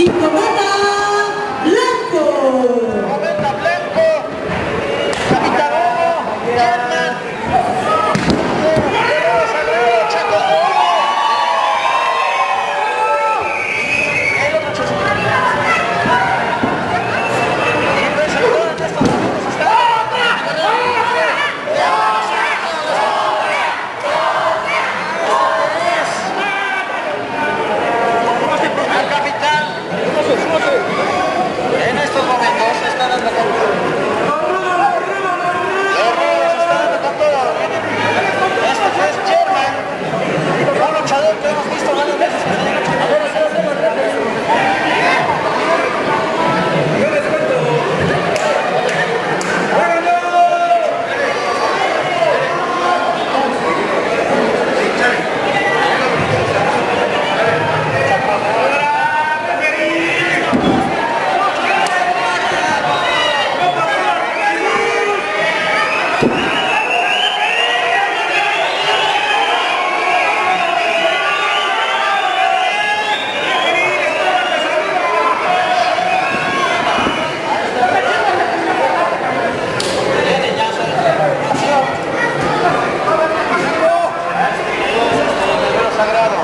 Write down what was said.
и помочь. sagrado.